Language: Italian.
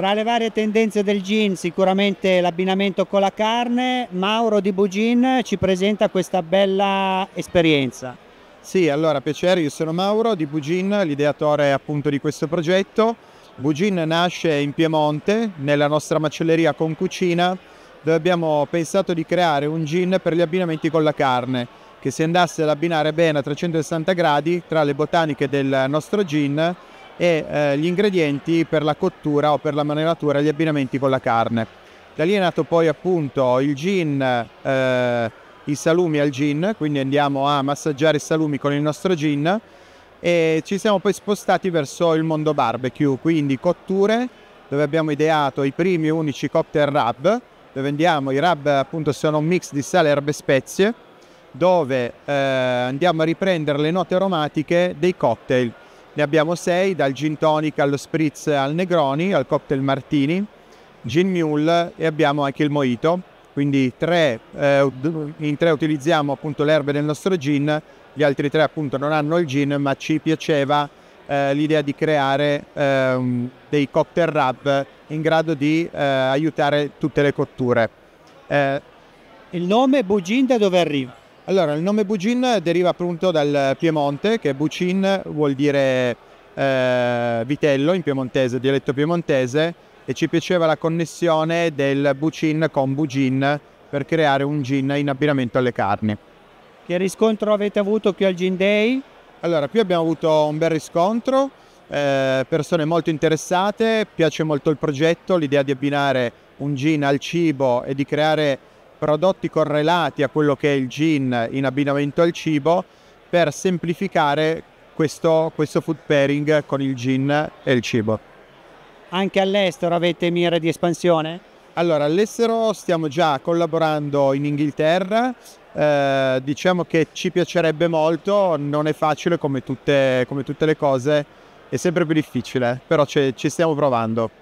tra le varie tendenze del gin sicuramente l'abbinamento con la carne, Mauro di Bugin ci presenta questa bella esperienza. Sì, allora piacere, io sono Mauro di Bugin, l'ideatore appunto di questo progetto. Bugin nasce in Piemonte, nella nostra macelleria con cucina, dove abbiamo pensato di creare un gin per gli abbinamenti con la carne, che si andasse ad abbinare bene a 360 gradi tra le botaniche del nostro gin e eh, gli ingredienti per la cottura o per la manenatura e gli abbinamenti con la carne. Da lì è nato poi appunto il gin, eh, i salumi al gin, quindi andiamo a massaggiare i salumi con il nostro gin e ci siamo poi spostati verso il mondo barbecue, quindi cotture, dove abbiamo ideato i primi e unici cocktail rub, dove andiamo, i rub appunto sono un mix di sale, erbe e spezie, dove eh, andiamo a riprendere le note aromatiche dei cocktail ne abbiamo sei, dal gin tonic allo spritz al Negroni, al cocktail Martini, gin mule e abbiamo anche il mojito. Quindi tre, eh, in tre utilizziamo appunto le erbe del nostro gin, gli altri tre appunto non hanno il gin, ma ci piaceva eh, l'idea di creare eh, dei cocktail rub in grado di eh, aiutare tutte le cotture. Eh, il nome Bugin da dove arriva? Allora, il nome Bugin deriva appunto dal Piemonte, che Bucin vuol dire eh, vitello in piemontese, dialetto piemontese, e ci piaceva la connessione del Bucin con Bugin per creare un gin in abbinamento alle carni. Che riscontro avete avuto qui al Gin Day? Allora, qui abbiamo avuto un bel riscontro, eh, persone molto interessate, piace molto il progetto, l'idea di abbinare un gin al cibo e di creare prodotti correlati a quello che è il gin in abbinamento al cibo per semplificare questo, questo food pairing con il gin e il cibo. Anche all'estero avete mire di espansione? Allora, all'estero stiamo già collaborando in Inghilterra, eh, diciamo che ci piacerebbe molto, non è facile come tutte, come tutte le cose, è sempre più difficile, però ci stiamo provando.